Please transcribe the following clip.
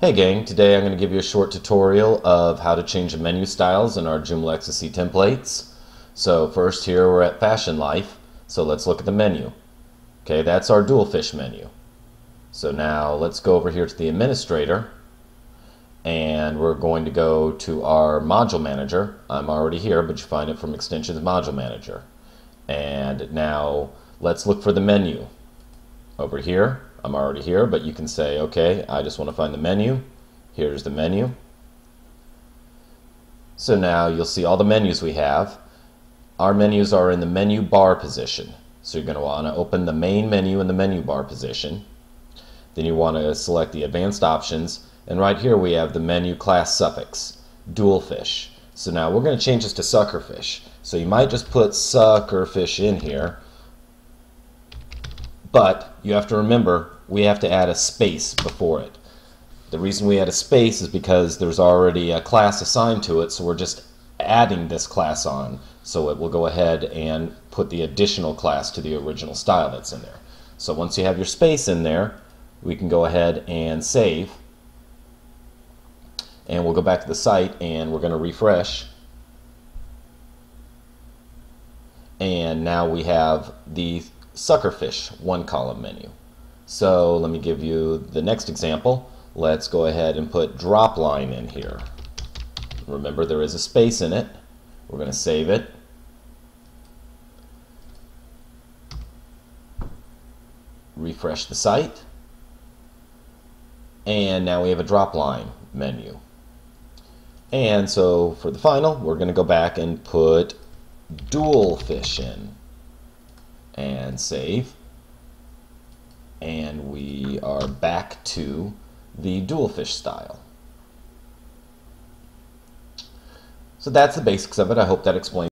Hey gang, today I'm going to give you a short tutorial of how to change the menu styles in our Joomla XTC templates. So first here we're at Fashion Life, so let's look at the menu. Okay, that's our dual fish menu. So now let's go over here to the administrator and we're going to go to our module manager. I'm already here, but you find it from extensions module manager. And now let's look for the menu. Over here, I'm already here, but you can say, okay, I just want to find the menu. Here's the menu. So now you'll see all the menus we have. Our menus are in the menu bar position. So you're going to want to open the main menu in the menu bar position. Then you want to select the advanced options. And right here we have the menu class suffix, dual fish. So now we're going to change this to suckerfish. So you might just put suckerfish in here. But you have to remember we have to add a space before it. The reason we add a space is because there's already a class assigned to it, so we're just adding this class on. So it will go ahead and put the additional class to the original style that's in there. So once you have your space in there, we can go ahead and save. And we'll go back to the site and we're going to refresh. And now we have the suckerfish one column menu. So let me give you the next example. Let's go ahead and put drop line in here. Remember there is a space in it. We're going to save it. Refresh the site. And now we have a drop line menu. And so for the final, we're going to go back and put dual fish in and save are back to the dual fish style. So that's the basics of it. I hope that explains